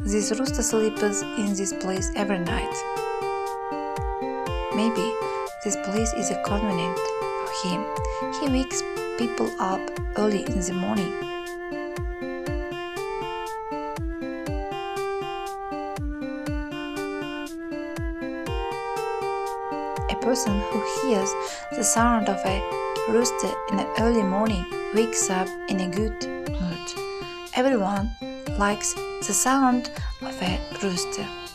This rooster sleeps in this place every night. Maybe this place is a convenient for him. He wakes people up early in the morning. A person who hears the sound of a rooster in the early morning wakes up in a good mood. Everyone likes the sound of a rooster.